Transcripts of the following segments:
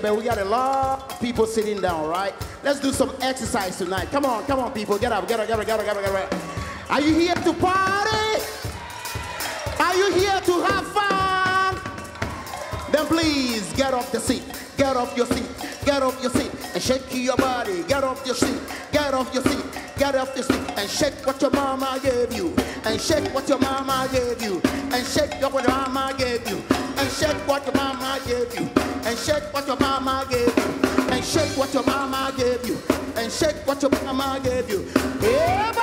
here, but we got a lot of people sitting down, right? Let's do some exercise tonight. Come on, come on, people. Get up, get up, get up, get up, get up, get up. Are you here to party? Are you here to have fun? Then please get off the seat. Get off your seat. Get off your seat and shake your body. Get off your seat. Get off your seat. Get off your seat and shake what your mama gave you. And shake what your mama gave you. And shake what your mama gave you. And shake what your. And shake what your mama gave you. And shake what your mama gave you. And shake what your mama gave you. Eba!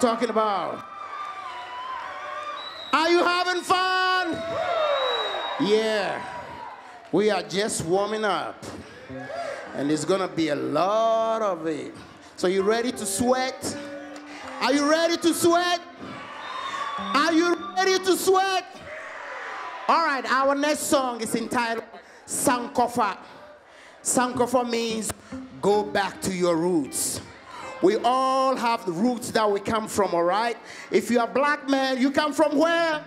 Talking about. Are you having fun? Yeah. We are just warming up. And there's gonna be a lot of it. So you ready to sweat? Are you ready to sweat? Are you ready to sweat? All right, our next song is entitled Sankofa. Sankofa means go back to your roots. We all have the roots that we come from, all right? If you're a black man, you come from where?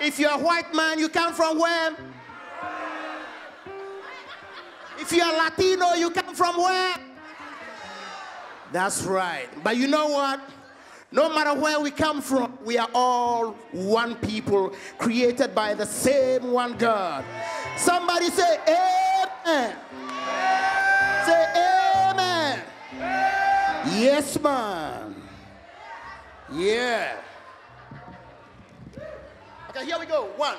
If you're a white man, you come from where? If you're Latino, you come from where? That's right. But you know what? No matter where we come from, we are all one people created by the same one God. Somebody say, Amen. Say, Amen. Yes, man. Yeah. Okay, here we go. One,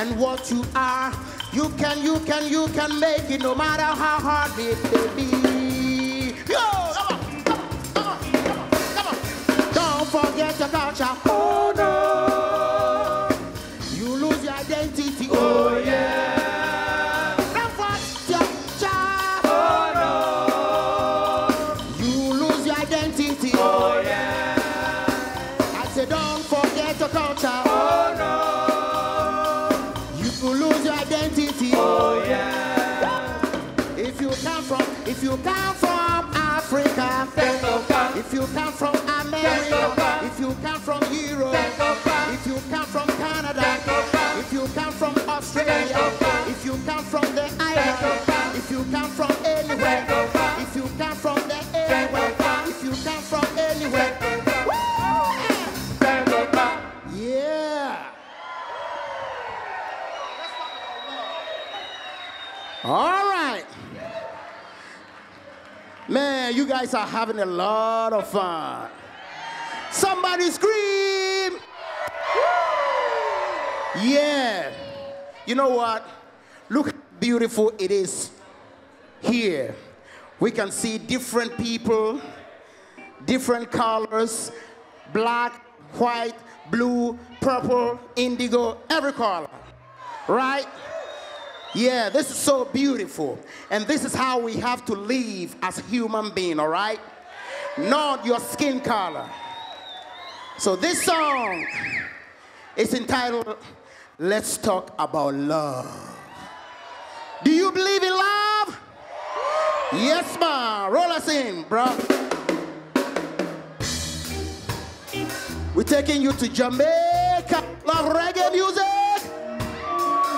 and what you are. You can, you can, you can make it no matter how hard it may be. Yo, come on, come on, come on, come on. Don't forget your culture. If you come from Africa, if you come from America, if you come from Europe, if you come from Canada, if you come from Australia, if you come from the island, if you come from man, you guys are having a lot of fun. Somebody scream! Yeah. You know what? Look how beautiful it is here. We can see different people, different colors, black, white, blue, purple, indigo, every color, right? Yeah, this is so beautiful. And this is how we have to live as human being, all right? Not your skin color. So this song is entitled Let's Talk About Love. Do you believe in love? Yes, ma. Roll us in, bro. We're taking you to Jamaica. Love reggae music.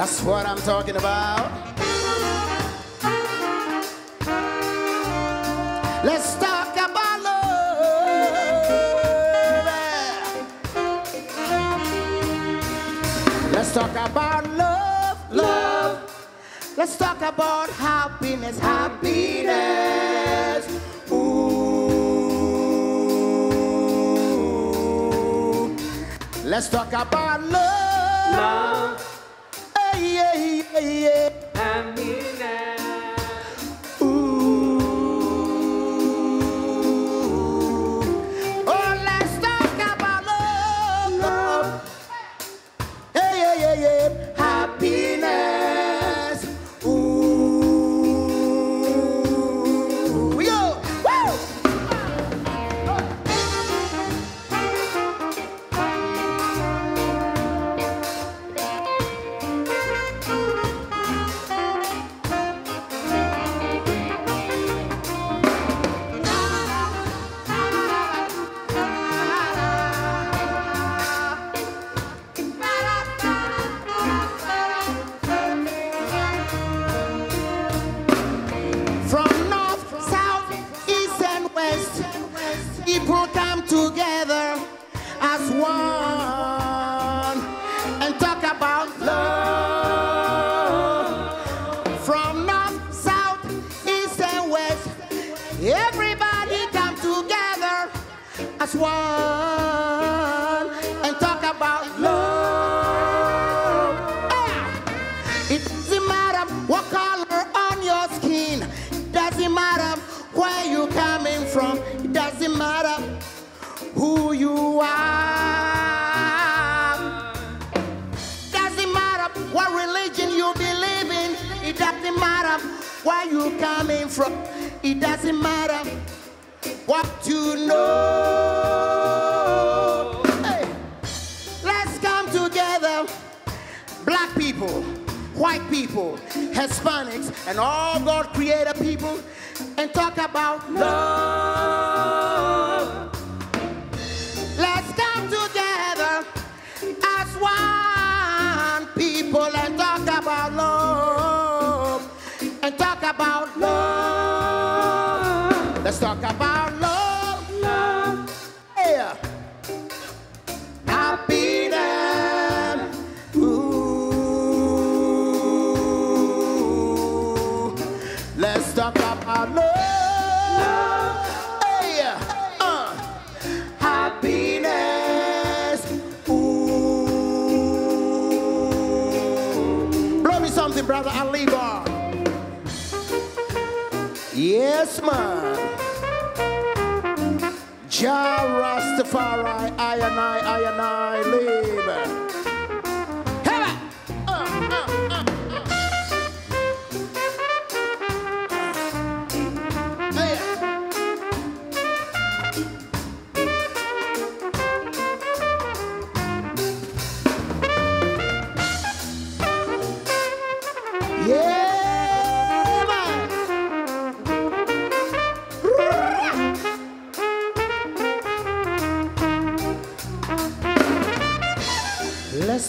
That's what I'm talking about. Let's talk about love. Let's talk about love, love. Let's talk about happiness, happiness. Ooh. Let's talk about love. Love, yeah,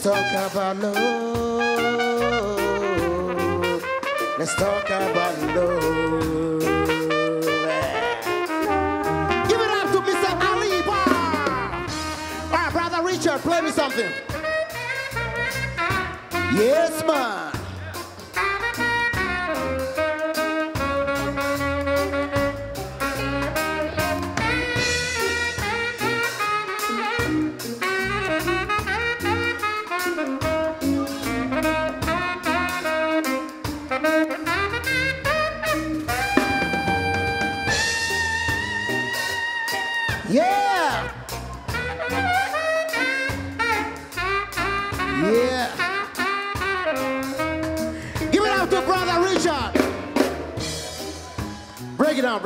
Let's talk about love. Let's talk about love. Give it up to Mr. Ali Bar. All right, brother Richard, play me something. Yes, man.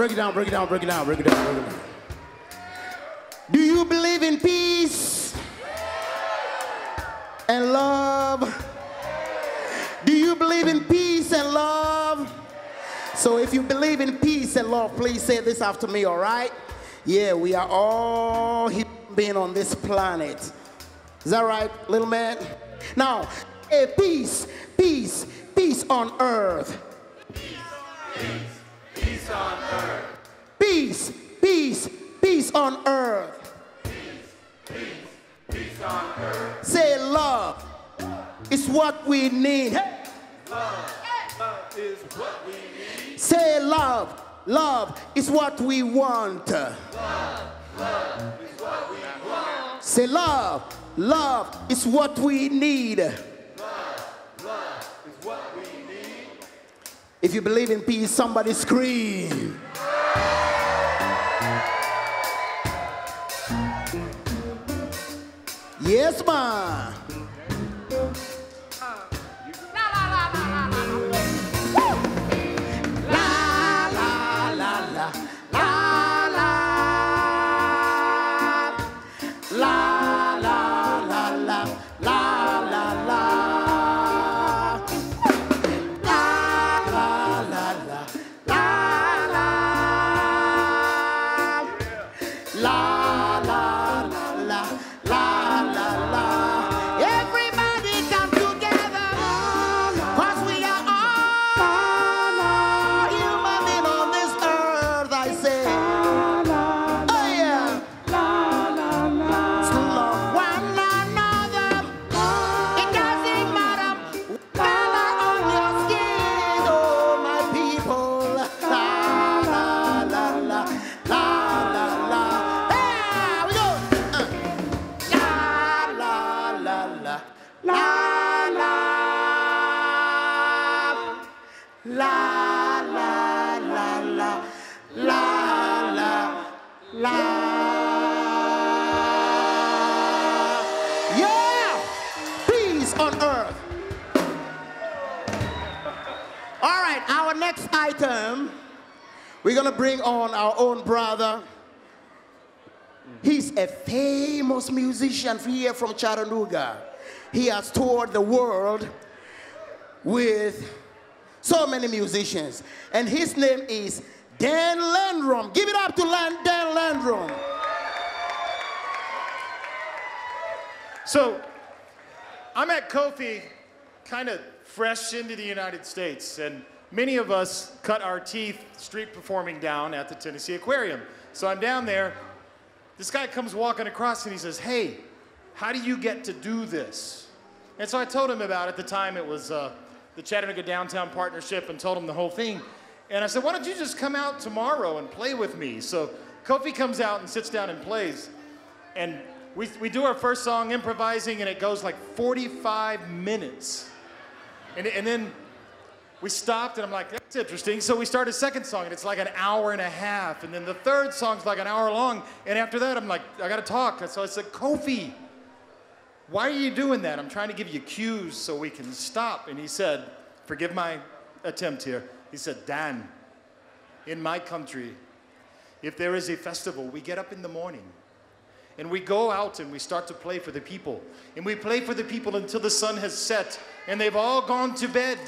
Break it down, break it down, break it down, break it down, break it down. Do you believe in peace and love? Do you believe in peace and love? So if you believe in peace and love, please say this after me, all right? Yeah, we are all beings on this planet. Is that right, little man? Now, hey, peace, peace, peace on earth. On earth. Peace on earth. Say love is what we need. Hey. Love is what we need. Say love, love is what we want. Love, love is what we want. Say love, love is what we need. Love is what we need. If you believe in peace, somebody scream. mesma. Own brother. He's a famous musician here from Chattanooga. He has toured the world with so many musicians. And his name is Dan Landrum. Give it up to Dan Landrum. So, I'm at Kofi, kind of fresh into the United States, and many of us cut our teeth street performing down at the Tennessee Aquarium. So I'm down there. This guy comes walking across and he says, Hey, how do you get to do this? And so I told him about it. At the time, it was uh, the Chattanooga Downtown Partnership and told him the whole thing. And I said, Why don't you just come out tomorrow and play with me? So Kofi comes out and sits down and plays. And we, we do our first song improvising, and it goes like 45 minutes. And, and then we stopped, and I'm like, that's interesting. So we start a second song, and it's like an hour and a half. And then the third song's like an hour long. And after that, I'm like, I gotta talk. So I said, Kofi, why are you doing that? I'm trying to give you cues so we can stop. And he said, forgive my attempt here. He said, Dan, in my country, if there is a festival, we get up in the morning and we go out and we start to play for the people. And we play for the people until the sun has set and they've all gone to bed.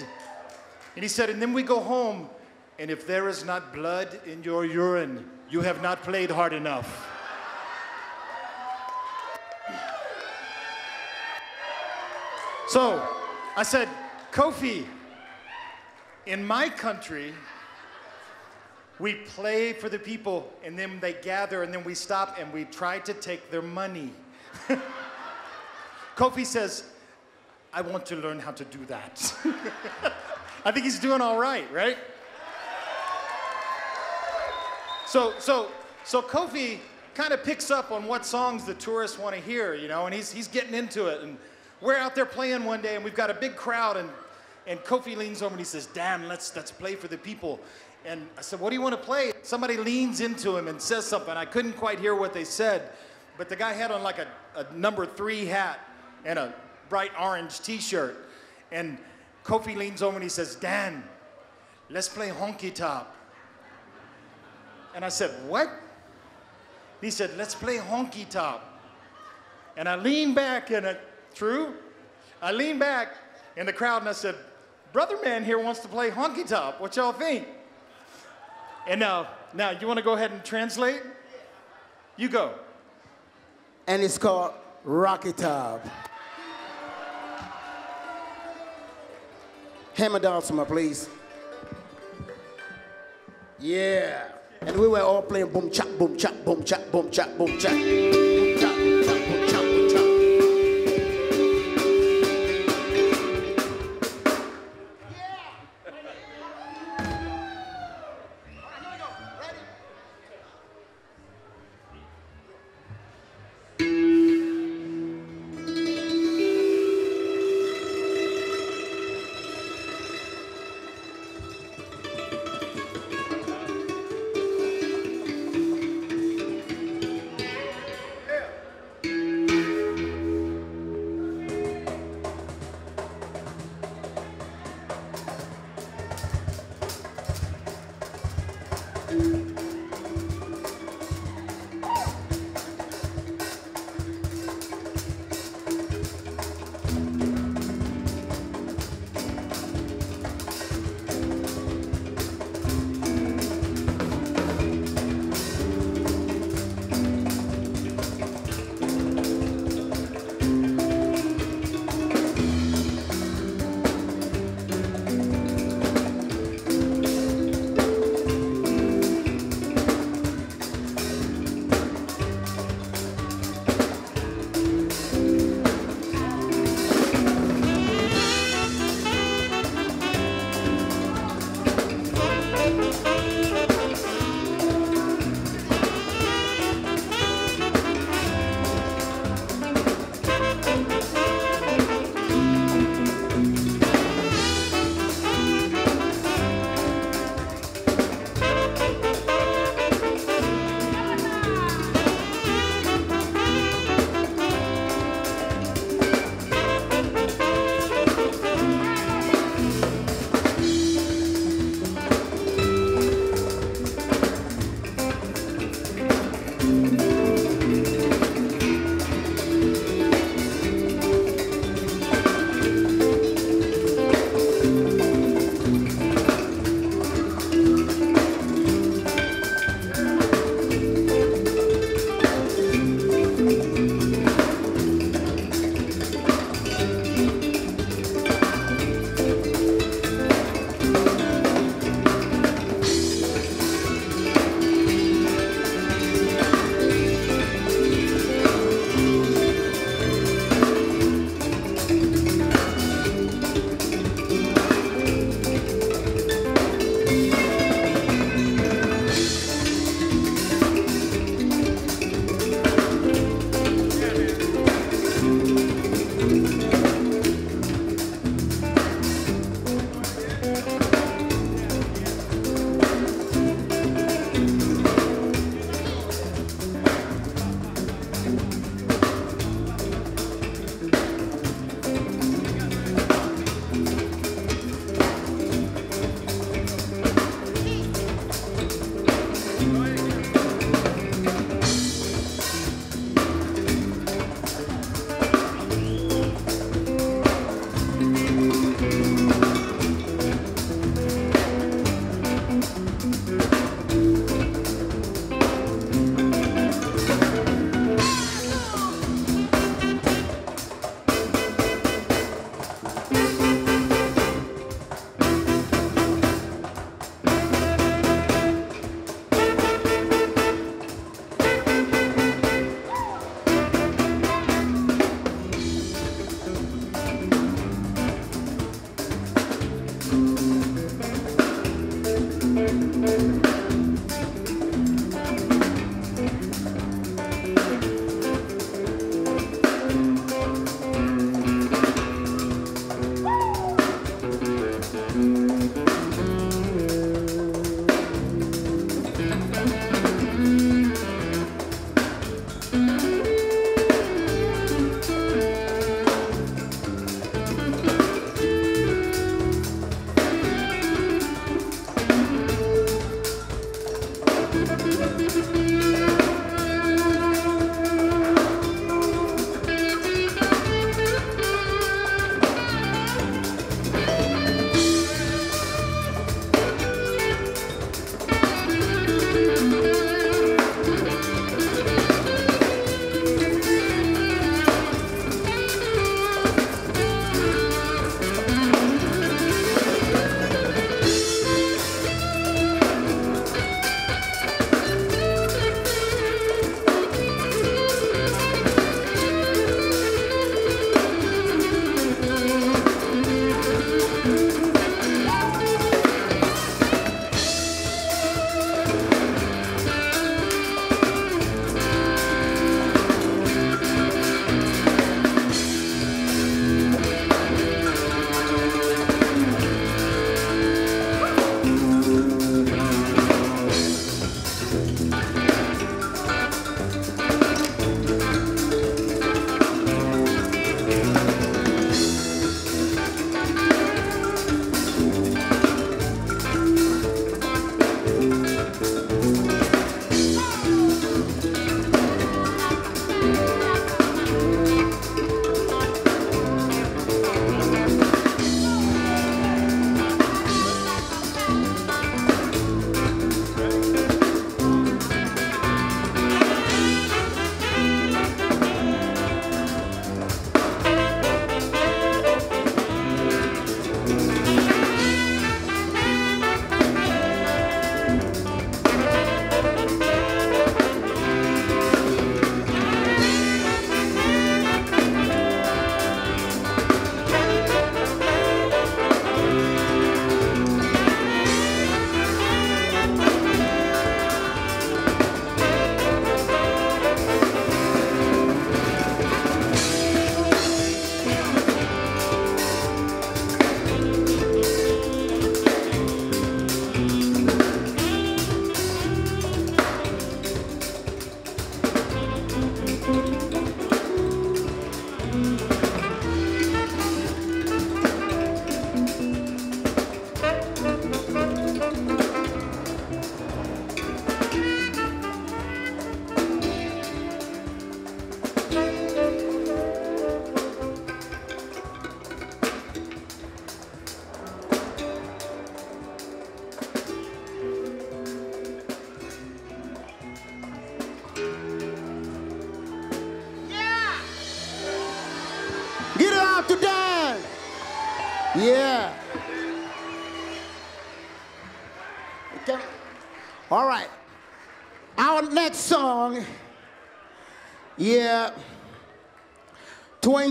And he said, and then we go home, and if there is not blood in your urine, you have not played hard enough. So I said, Kofi, in my country, we play for the people and then they gather and then we stop and we try to take their money. Kofi says, I want to learn how to do that. I think he's doing all right, right? So, so, so Kofi kind of picks up on what songs the tourists want to hear, you know, and he's, he's getting into it. And we're out there playing one day and we've got a big crowd and, and Kofi leans over and he says, Dan, let's, let's play for the people. And I said, what do you want to play? Somebody leans into him and says something. I couldn't quite hear what they said, but the guy had on like a, a number three hat and a bright orange t-shirt. And Kofi leans over and he says, Dan, let's play honky top. And I said, What? He said, Let's play honky tonk. And I leaned back and it, true? I leaned back in the crowd and I said, Brother man here wants to play honky tonk. What y'all think? And now, now you want to go ahead and translate? You go. And it's called Rocky Top. Hammer more, please. Yeah. And we were all playing boom chop, boom chop, boom chop, boom chop, boom chop.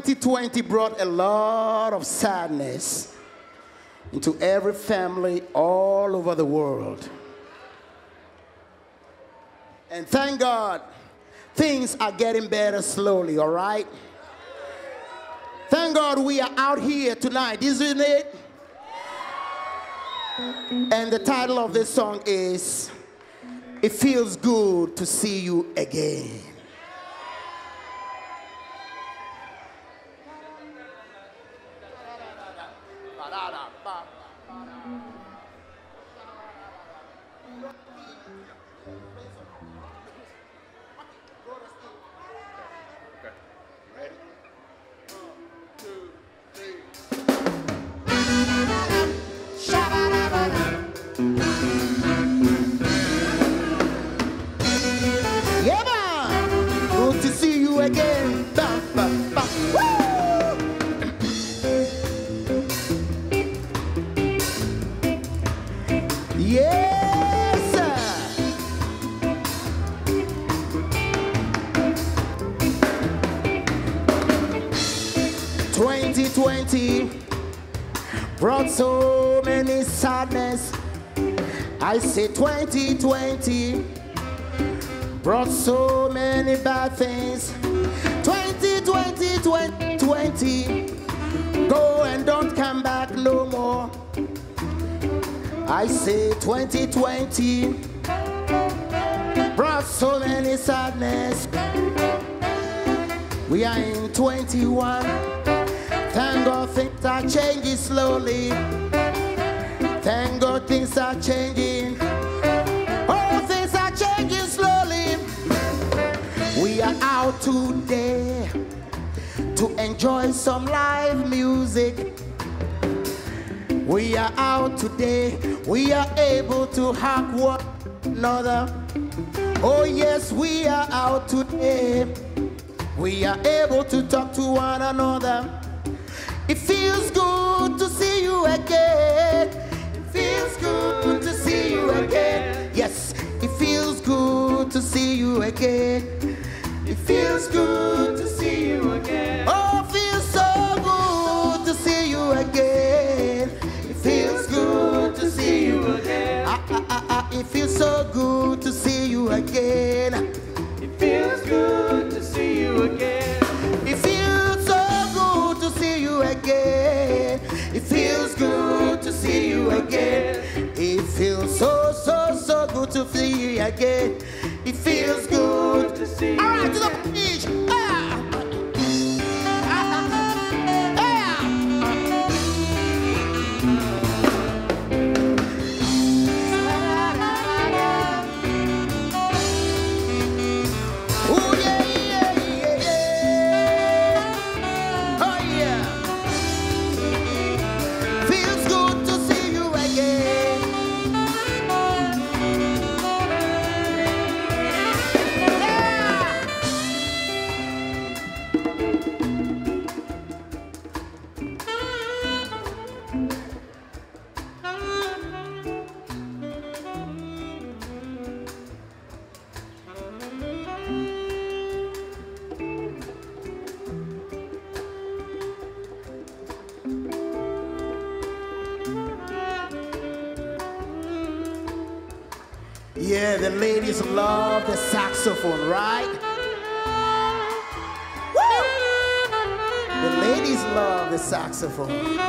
2020 brought a lot of sadness into every family all over the world. And thank God, things are getting better slowly, all right? Thank God we are out here tonight, isn't it? And the title of this song is It Feels Good to See You Again. To enjoy some live music. We are out today. We are able to hug one another. Oh, yes, we are out today. We are able to talk to one another. It feels good to see you again. It feels good to see you again. Yes, it feels good to see you again. It feels good to see you again. Oh, feels so good to see you again. It feels good to see you again. Ah, ah, ah, ah, it feels so good to see you again. It feels good to see you again. It feels so good to see you again. It feels good to see you again. It feels so, so, so good to see you again. It feels good to see you All right, to the beach. Saxophone, right? Woo! The ladies love the saxophone.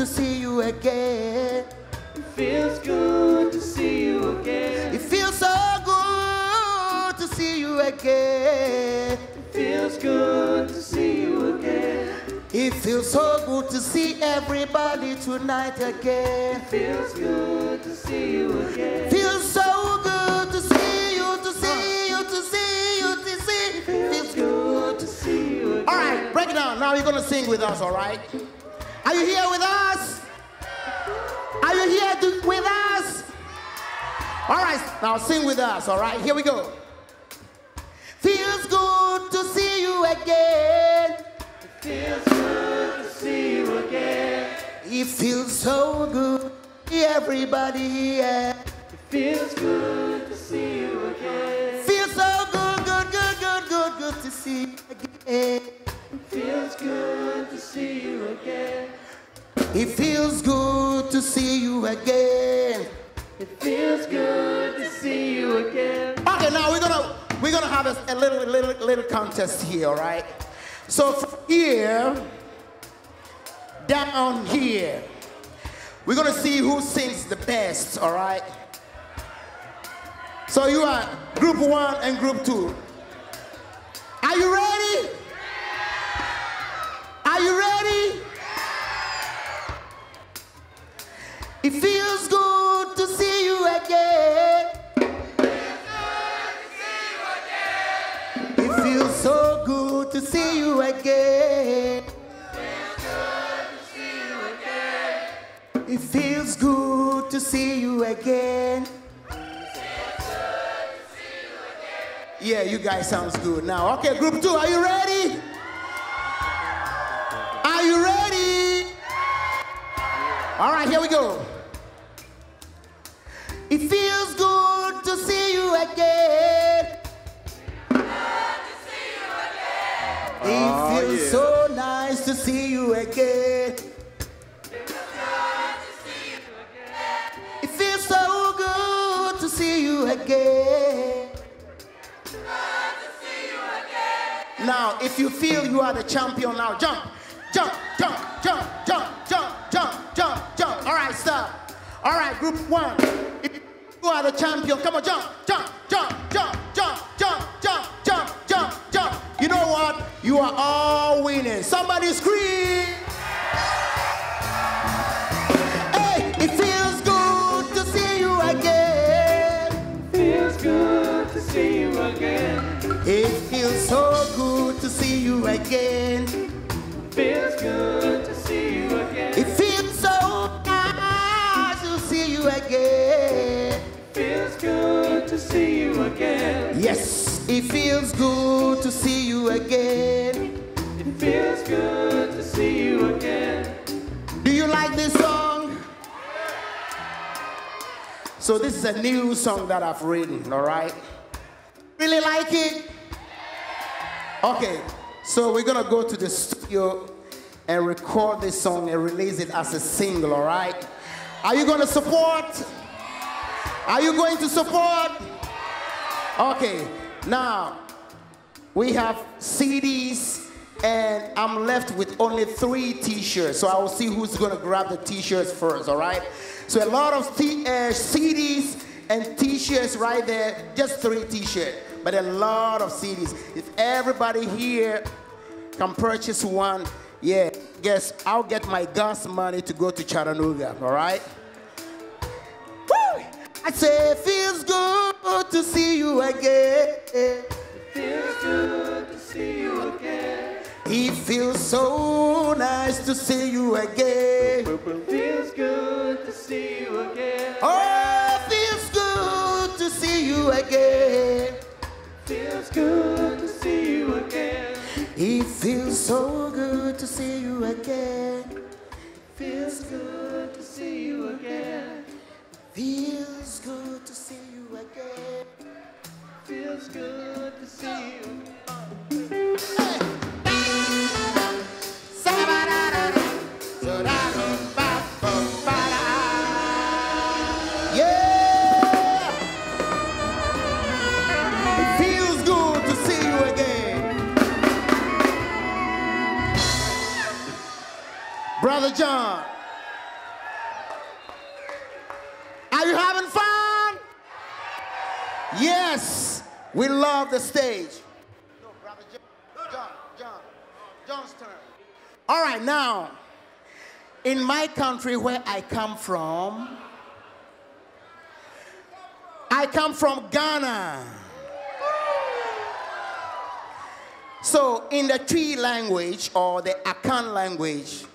To see you again. It feels good to see you again. It feels so good to see you again. It feels good to see you again. It feels so good to see everybody tonight again. It feels good to see you again. Feels so good to see you, to see you, to see you, to see. Feels good to see you again. All right, break it down. Now you're gonna sing with us, all right? Now sing with us, all right? Here we go. Feels good to see you again. It feels good to see you again. It feels so good to see everybody So from here down here, we're gonna see who sings the best, all right? So you are group one and group two. Are you ready? See you again. Yeah, you guys sounds good now. Okay, group two, are you ready? Are you ready? All right, here we go. It feels good to see you again. It oh, feels so nice to see you again. If you feel you are the champion now, jump, jump, jump, jump, jump, jump, jump, jump, jump. All right, stop. All right, group one. If you are the champion, come on, jump, jump, jump, jump, jump, jump, jump, jump, jump, jump. You know what? You are all winning. Somebody scream. Again. Feels good to see you again. It feels so nice to see you again. Feels good to see you again. Yes, it feels good to see you again. It feels good to see you again. Do you like this song? So this is a new song that I've written, all right? Really like it? Okay, so we're gonna go to the studio and record this song and release it as a single, all right? Are you gonna support? Are you going to support? Okay, now we have CDs and I'm left with only three t-shirts. So I will see who's gonna grab the t-shirts first, all right? So a lot of uh, CDs and t-shirts right there, just three t-shirts, but a lot of CDs. If everybody here can purchase one, yeah, guess I'll get my gas money to go to Chattanooga, all right? Woo! I say, feels good to see you again. Feels good to see you again. It feels so nice to see you again. Feels good to see you again. Oh, feels good to see you again. Good to see you again. It feels so good to see you again. Feels good to see you again. Feels good to see you again. Feels good to see you. Sa-ba-da-da-da, Brother John. Are you having fun? Yes, we love the stage. No, Brother John. John, John. John's turn. All right, now, in my country where I come from, I come from Ghana. So, in the Twi language or the Akan language,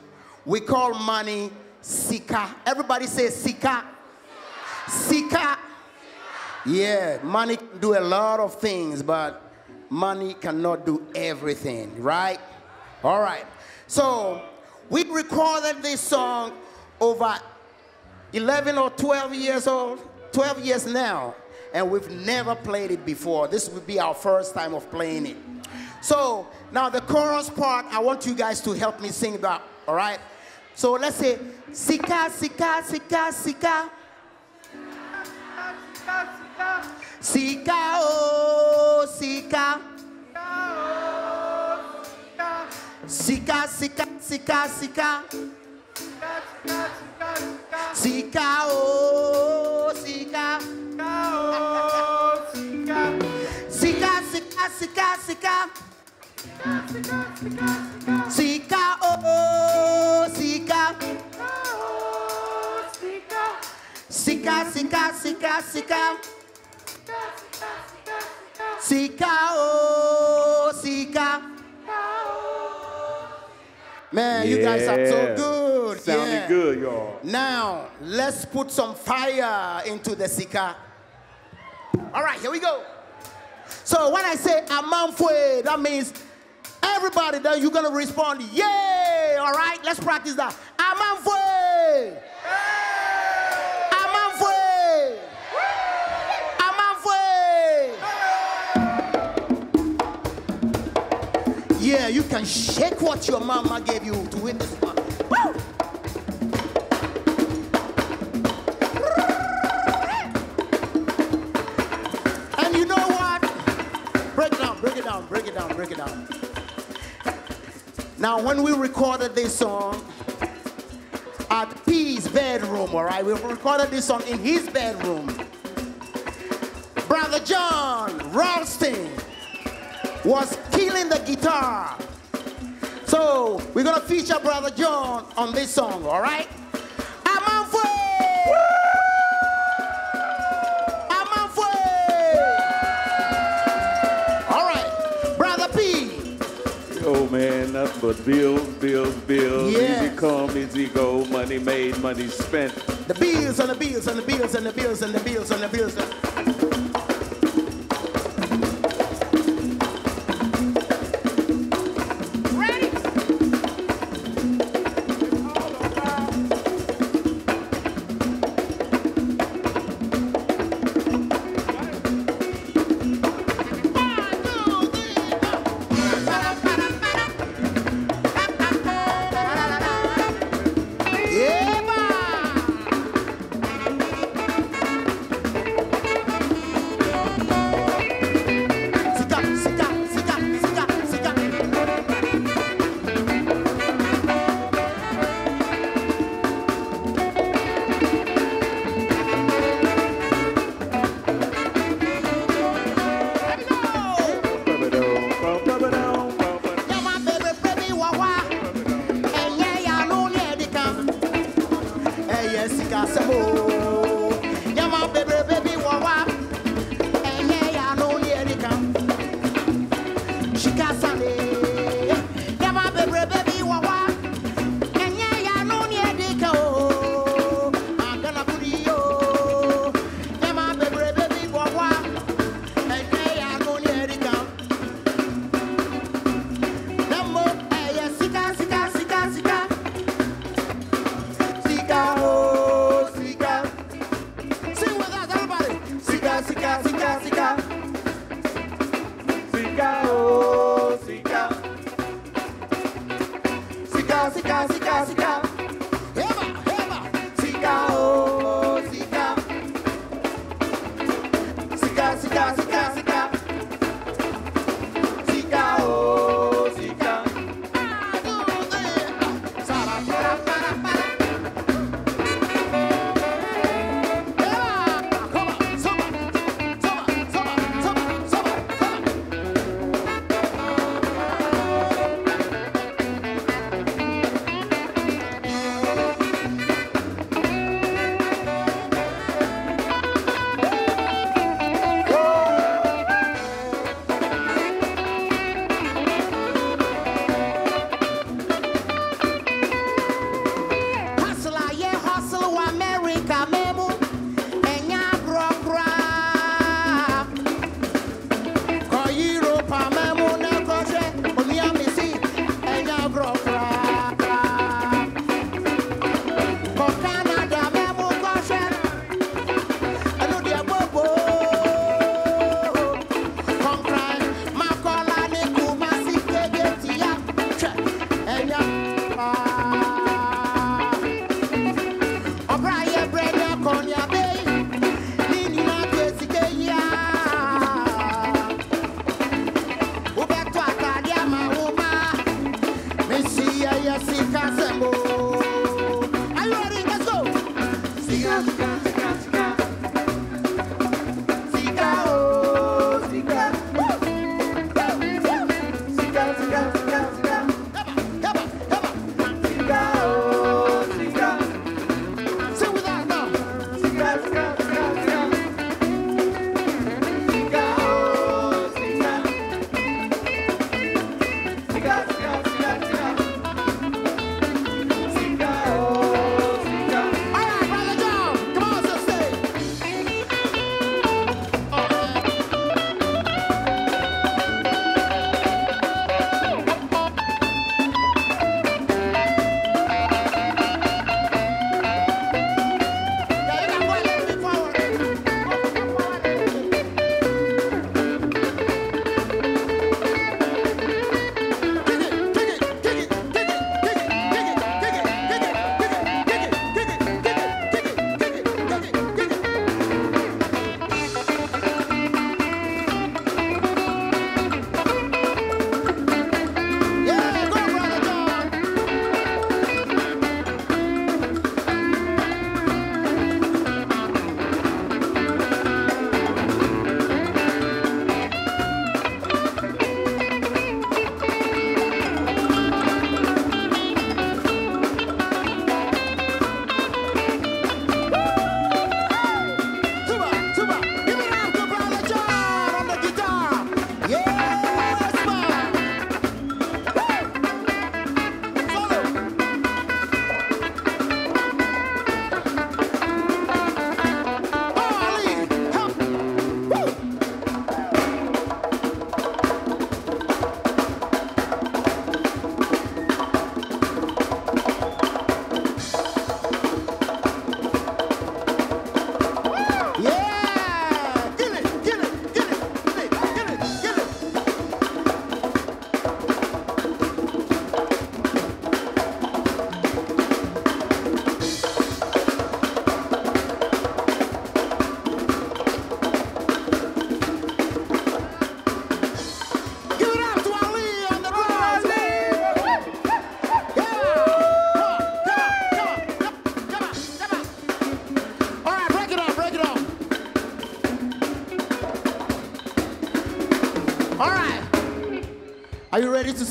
we call money sika. Everybody say sika. Sika. Yeah, money can do a lot of things, but money cannot do everything, right? All right. So, we recorded this song over 11 or 12 years old, 12 years now, and we've never played it before. This will be our first time of playing it. So now the chorus part, I want you guys to help me sing that, all right? So let's say, Sika, Sika, Sika, Sika. Sika, oh, Sika. Sika, Sika, Sika, Sika. Sika, oh, Sika. Sika, Sika, Sika, Sika. Sika, oh, Sika. Sika, Sika, Sika, Sika. Sika, oh, Sika. Man, you guys are so good. Sounding yeah. good, y'all. Now, let's put some fire into the Sika. All right, here we go. So when I say Amanfwe, that means everybody that you're gonna respond, yay! All right, let's practice that. Amanfwe! Amanfwe! Amanfwe! Yeah, you can shake what your mama gave you to win this one. Woo! And you know what? Break it down break it down break it down, break it down, Now, when we recorded this song at P's bedroom, all right, we recorded this song in his bedroom. Brother John Ralston was killing the guitar. So, we're gonna feature Brother John on this song, all right? Man, nothing but bills, bills, bills. Yes. Easy come, easy go. Money made, money spent. The bills and the bills and the bills and the bills and the bills and the bills.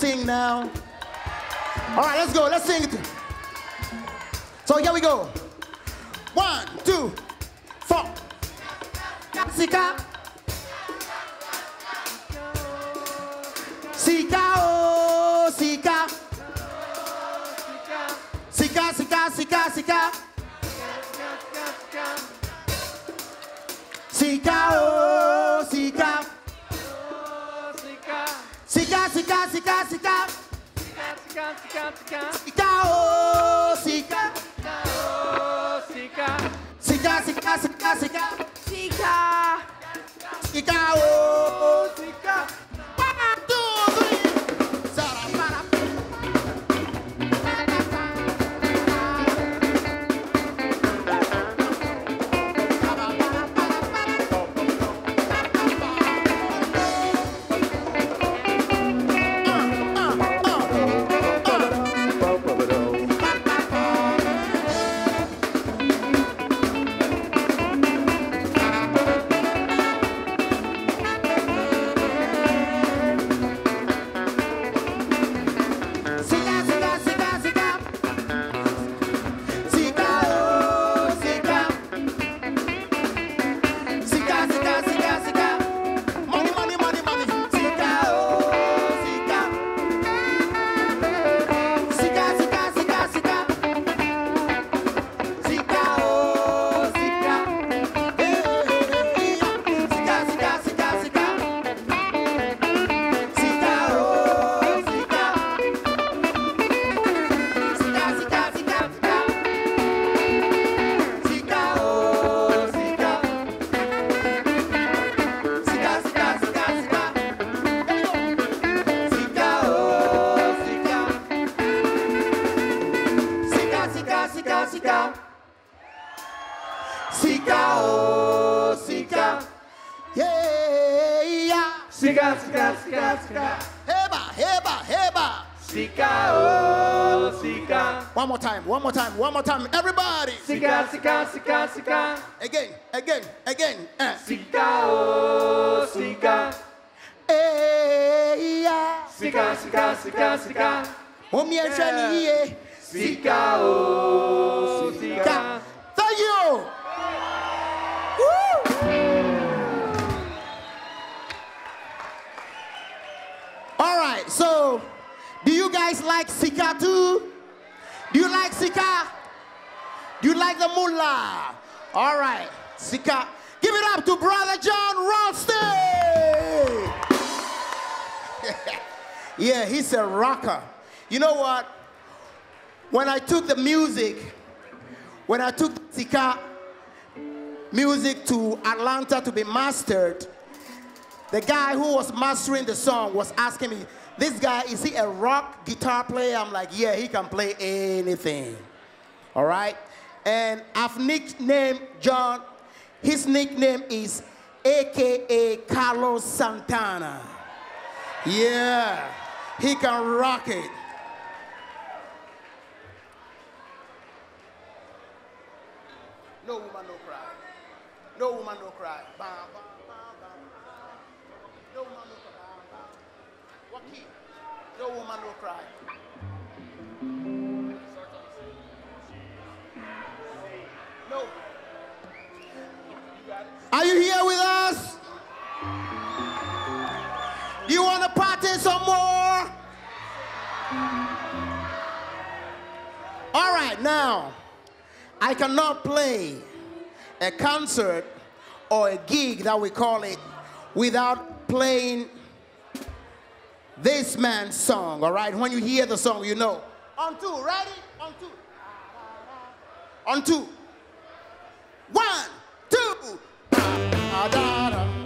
Sing now? All right, let's go. Let's sing it. So here we go. Sika, be mastered, the guy who was mastering the song was asking me, this guy, is he a rock guitar player? I'm like, yeah, he can play anything. All right? And I've nicknamed John, his nickname is AKA Carlos Santana. Yeah, he can rock it. No woman, no cry. No woman, no cry. Bam, bam, bam, bam. No woman, no cry. Bam, bam. No woman, no cry. No. Are you here with us? You want to party some more? All right, now, I cannot play a concert or a gig that we call it without playing this man's song, all right? When you hear the song, you know. On two, ready? On two. On two. One, two. Ah, da, da, da.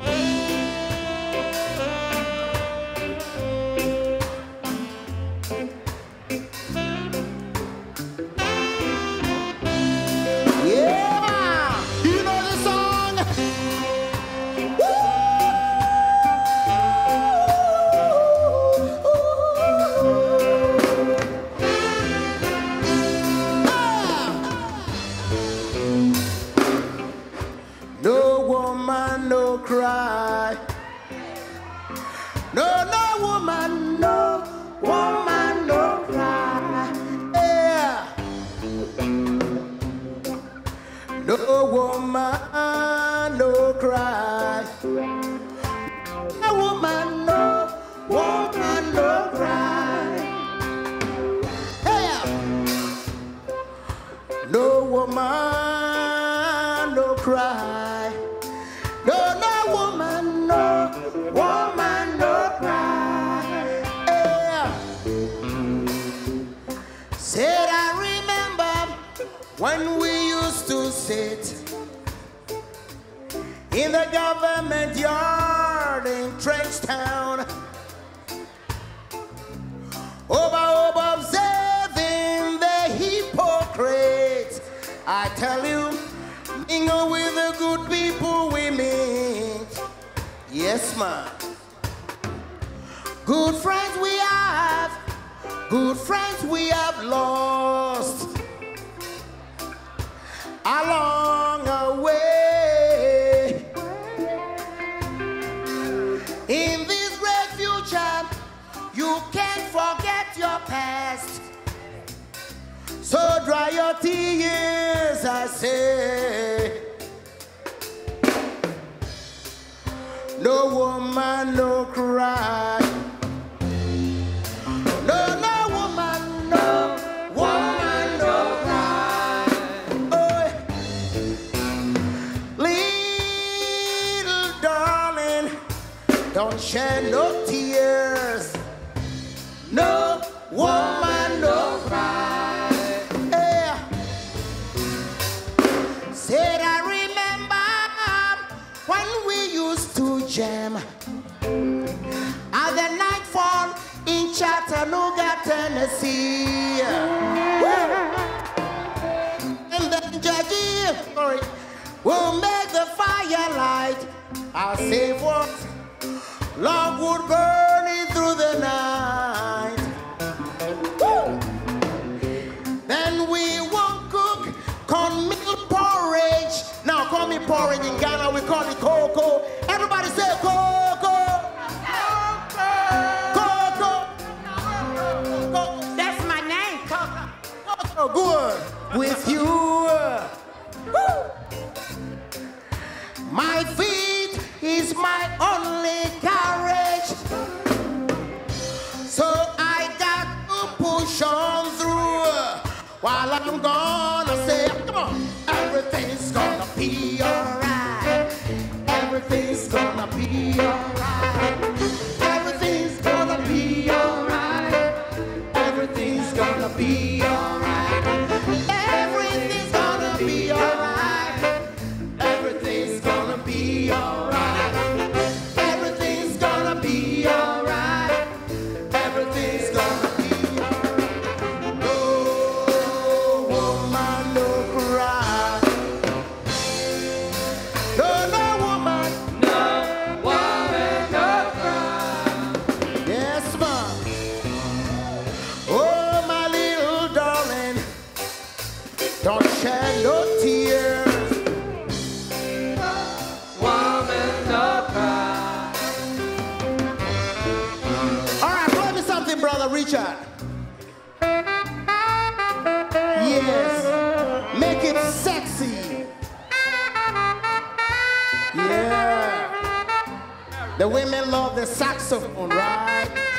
government yard in Trenchtown. Oba oba observing the hypocrites. I tell you, mingle with the good people we meet. Yes, ma'am. Good friends we have, good friends we have lost. Along So dry your tears, I say. No woman, no cry. No, no woman, no woman, no cry. Oh. Little darling, don't share no We'll make the fire light. Our save words. Love would burn. Everything's gonna be alright. Brother Richard? Yes. Make it sexy. Yeah. The women love the saxophone, right?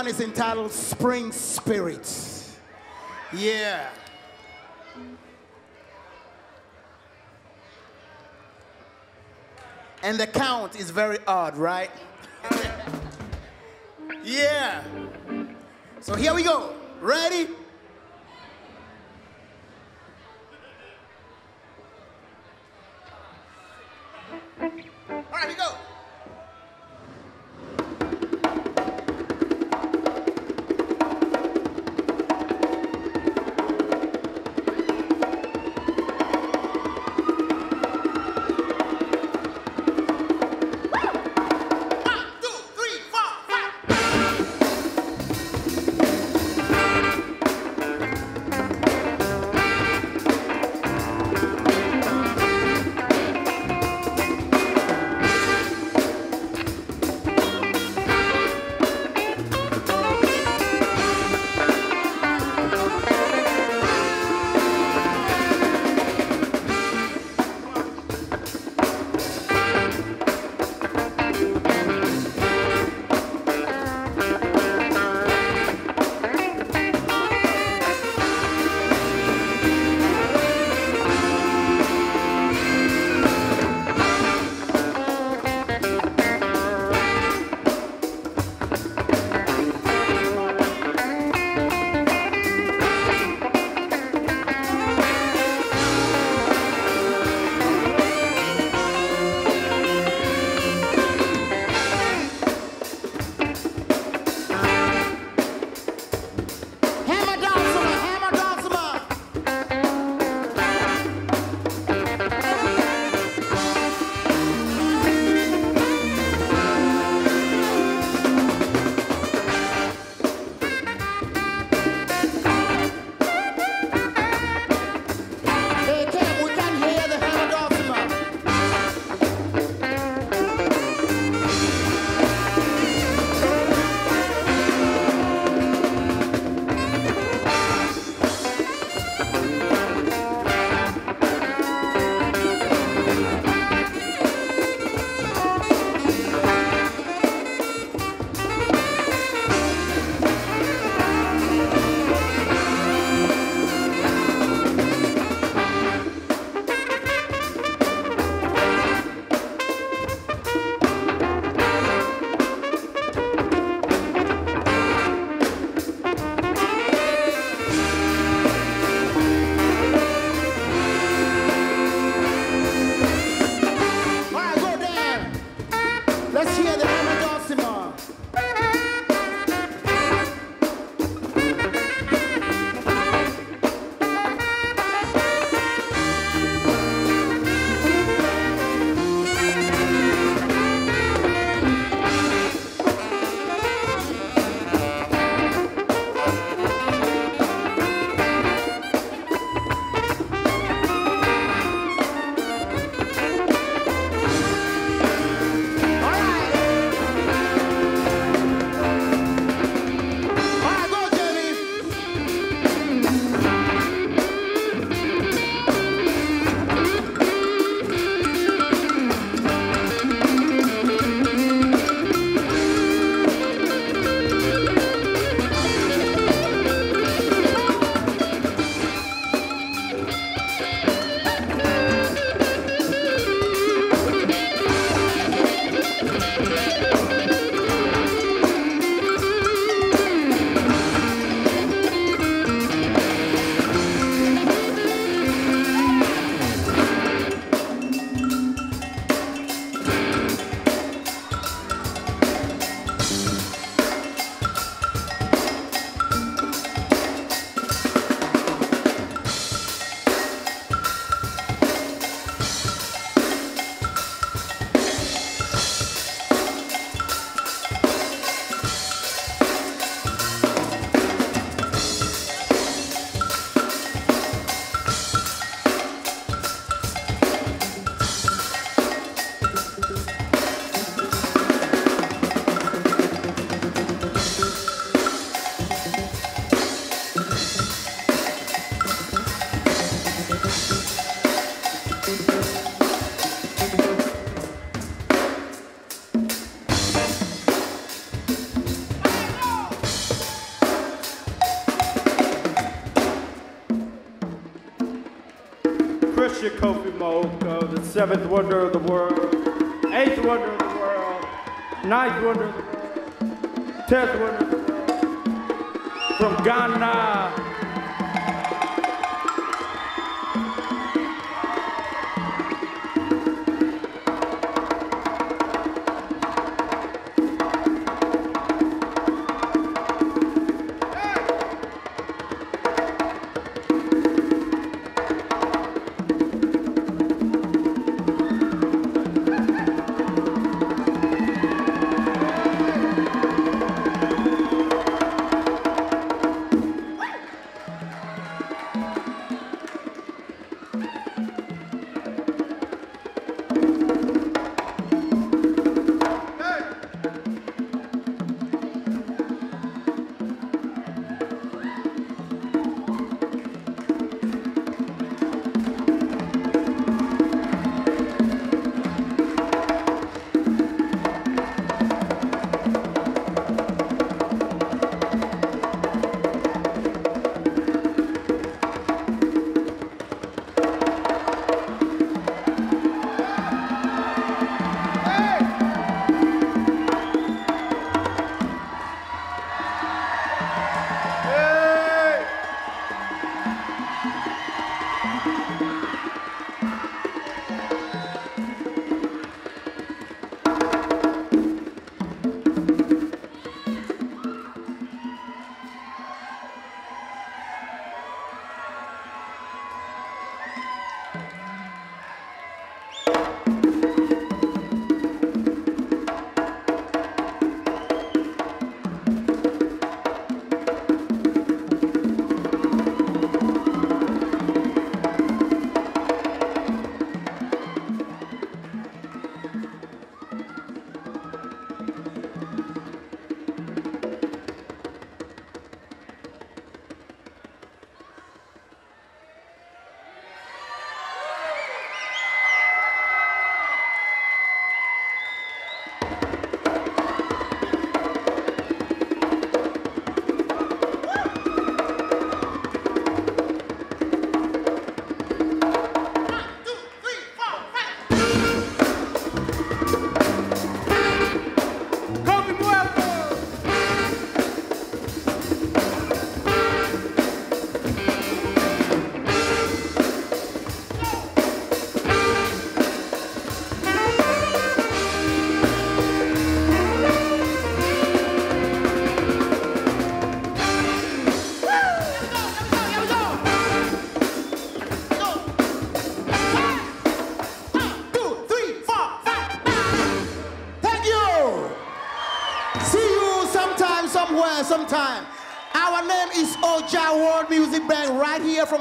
one is entitled Spring Spirit. Yeah. And the count is very odd, right? yeah. So here we go. Ready? Seventh wonder of the world, eighth wonder of the world, ninth wonder of the world, tenth wonder of the world, from Ghana.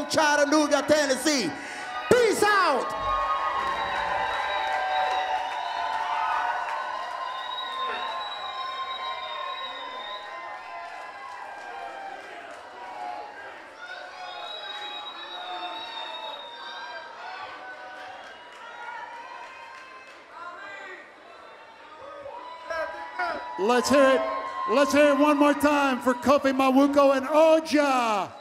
Chattanooga, Tennessee. Peace out. Let's hear it. Let's hear it one more time for Kofi Mawuko and Ogya.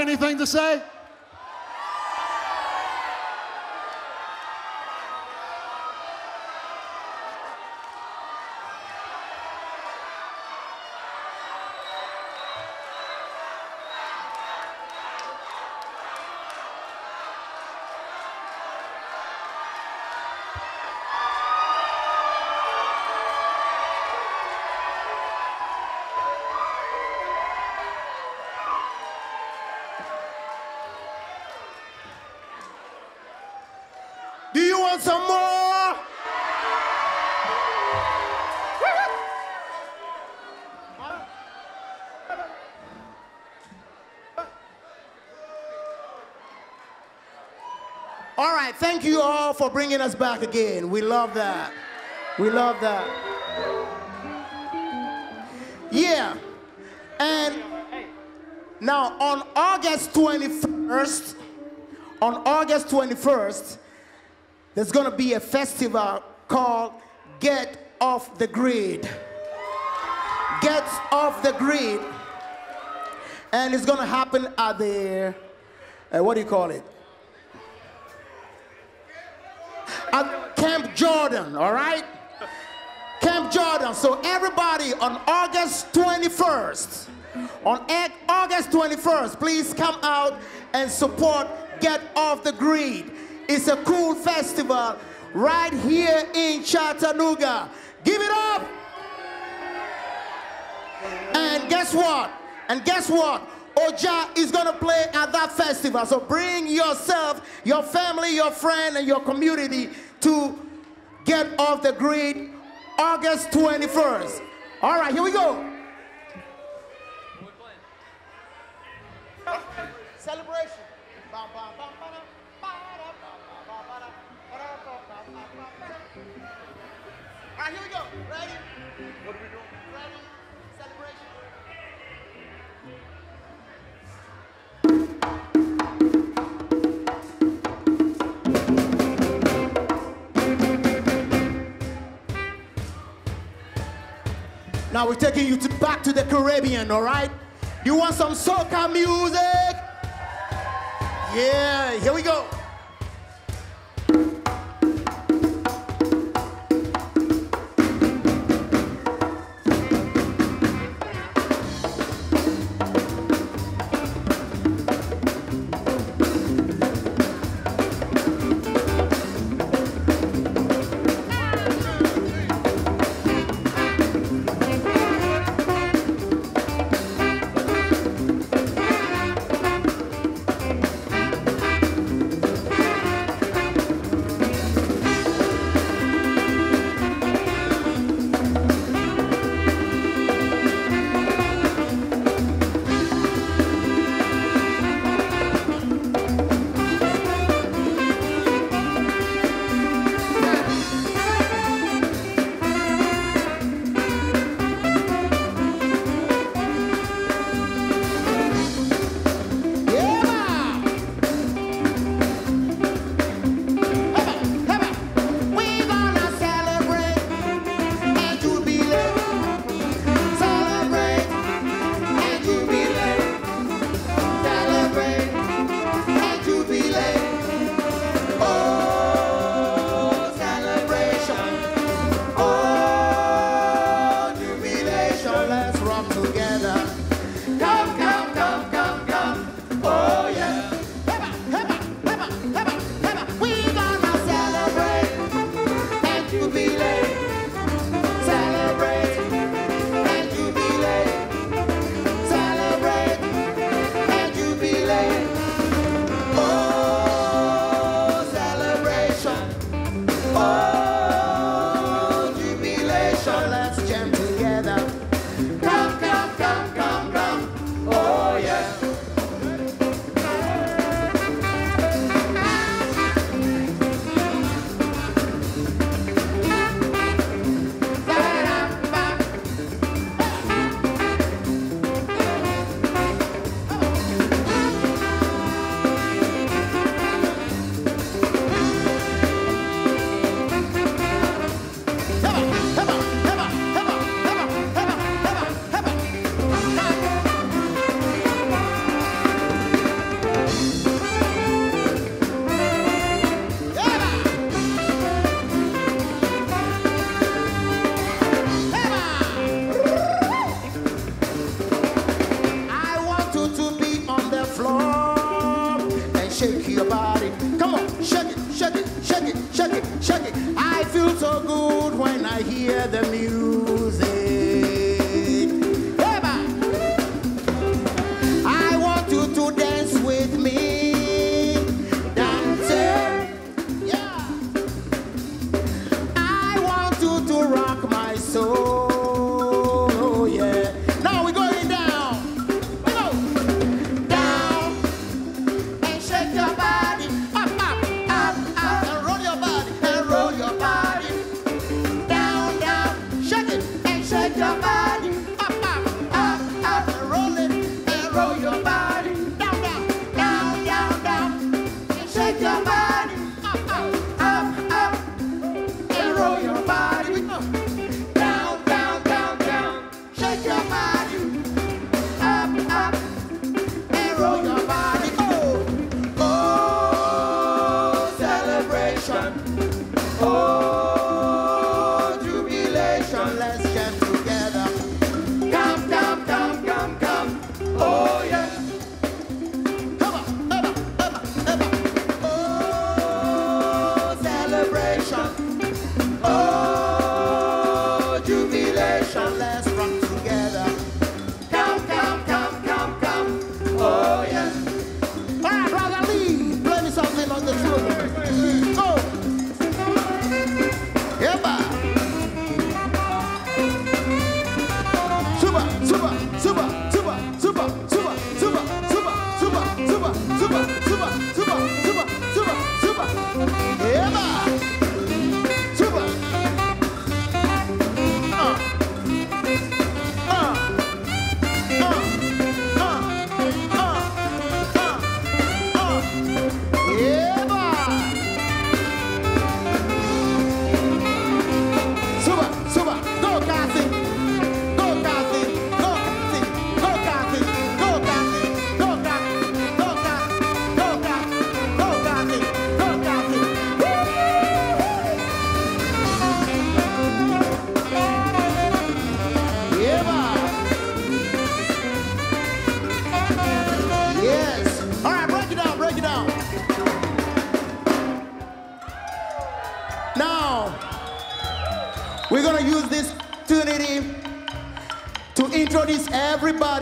Anything to say? Thank you all for bringing us back again. We love that. We love that. Yeah. And now on August 21st, on August 21st, there's going to be a festival called Get off the grid. Get off the grid. And it's gonna happen at the, uh, what do you call it? At Camp Jordan, all right? Camp Jordan. So everybody on August 21st, on August 21st, please come out and support Get Off the Grid. It's a cool festival right here in Chattanooga. Give it up. And guess what? And guess what? Ogya is gonna play at that festival. So bring yourself, your family, your friend, and your community to get off the grid August 21st. All right, here we go. Celebration. Now we're taking you to, back to the Caribbean, all right? You want some soca music? Yeah, here we go.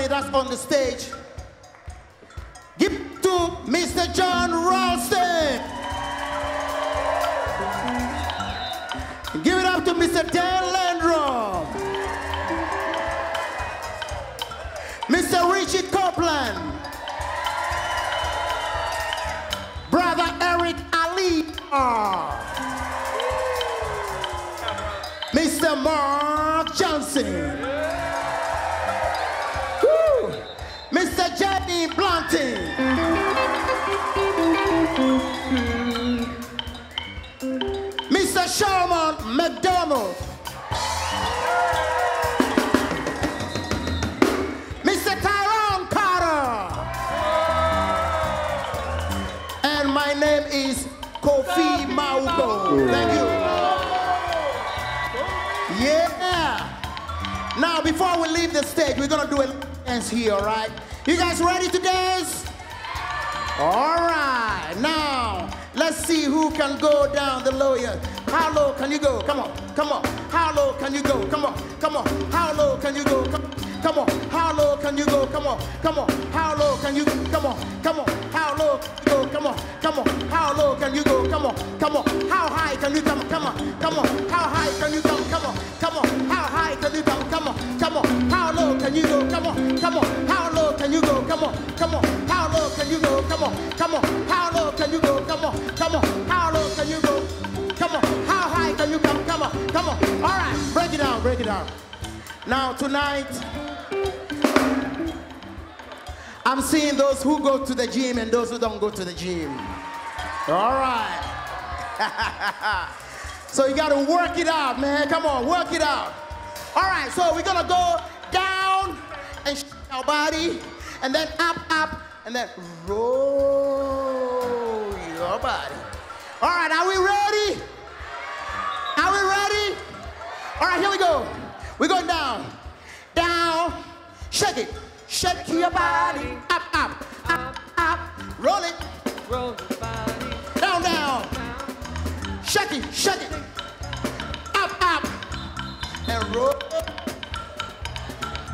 Everybody that's on the stage. Give to Mr. John Ralston. Give it up to Mr. Dan Landrum. Mr. Richard Copeland. Brother Eric Ali. Mr. Mark Johnson. Jenny Mr. Sherman McDonald. Mr. Tyrone Carter. And my name is Kofi Mawuko. Thank you. Yeah. Now, before we leave the stage, we're gonna do a dance here, all right? You guys ready to dance? All right. Now, let's see who can go down the low here. How low can you go? Come on, come on. How low can you go? Come on, come on. How low can you go? Come, come on. How low can you go? Come on, come on. How low can you? Come on, come on. How low can you go? Come on, come on. How low can you go? Come on, come on. How high can you come? Come on, come on. How high can you come? Come on, come on. How high can you come? Come on, come on. How low can you go? Come on, come on. How can you go? Come on, come on. How low can you go? Come on, come on. How low can you go? Come on, come on. How low can you go? Come on. How high can you come? Come on, come on. All right, break it down, break it down. Now tonight, I'm seeing those who go to the gym and those who don't go to the gym. All right. so you got to work it out, man. Come on, work it out. All right, so we're gonna go down and our body, and then up, up, and then roll your body. All right, are we ready? Are we ready? All right, here we go. We're going down, down, shake it, shake your body, up, up, up, up, roll it, Roll the body. Down, down, shake it, shake it, up, up, and roll,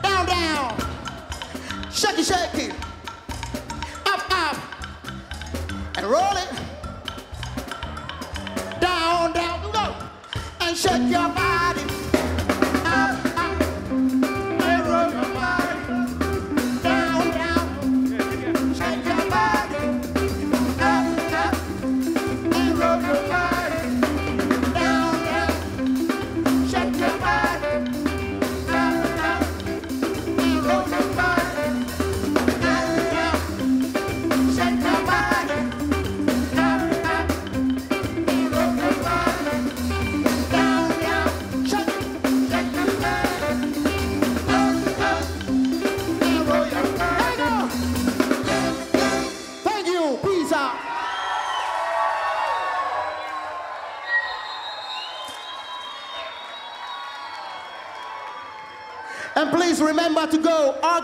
down, down, shake it, shake it, up, up, and roll it, down, down, go, and shake your body,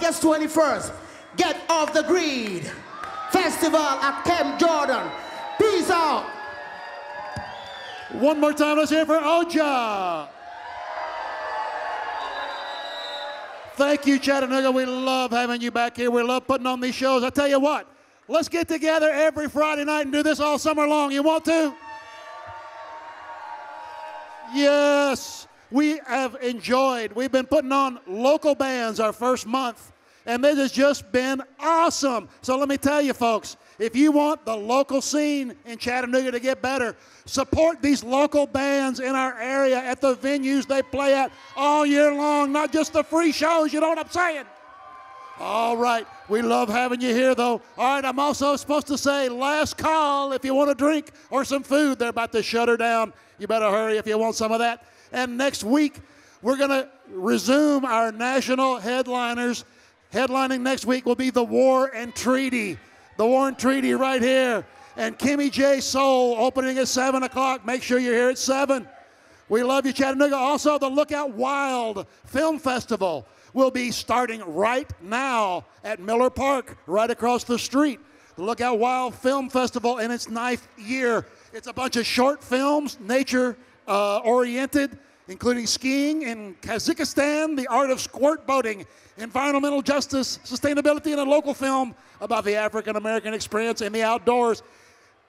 August 21st. Get off the grid. Festival at Camp Jordan. Peace out. One more time, let's hear for Ogya. Thank you, Chattanooga. We love having you back here. We love putting on these shows. I tell you what, let's get together every Friday night and do this all summer long. You want to? Yes, we have enjoyed. We've been putting on local bands our first month, and this has just been awesome. So let me tell you, folks, if you want the local scene in Chattanooga to get better, support these local bands in our area at the venues they play at all year long, not just the free shows. You know what I'm saying? All right. We love having you here, though. All right. I'm also supposed to say last call if you want a drink or some food. They're about to shut her down. You better hurry if you want some of that. And next week, we're going to resume our national headliners. Headlining next week will be The War and Treaty. The War and Treaty right here. And Kimmy J. Soul opening at 7 o'clock. Make sure you're here at 7. We love you, Chattanooga. Also, the Lookout Wild Film Festival will be starting right now at Miller Park, right across the street. The Lookout Wild Film Festival in its ninth year. It's a bunch of short films, nature uh, oriented. including skiing in Kazakhstan, the art of squirt boating, environmental justice, sustainability, and a local film about the African American experience in the outdoors.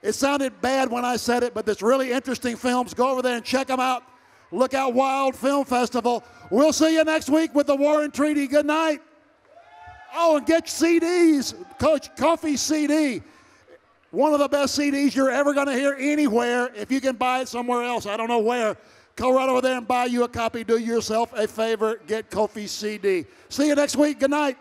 It sounded bad when I said it, but there's really interesting films. Go over there and check them out. Lookout Wild Film Festival. We'll see you next week with the War and Treaty. Good night. Oh, and get CDs. Coach Coffee CD. One of the best CDs you're ever going to hear anywhere. If you can buy it somewhere else, I don't know where. Go right over there and buy you a copy. Do yourself a favor. Get Kofi CD. See you next week. Good night.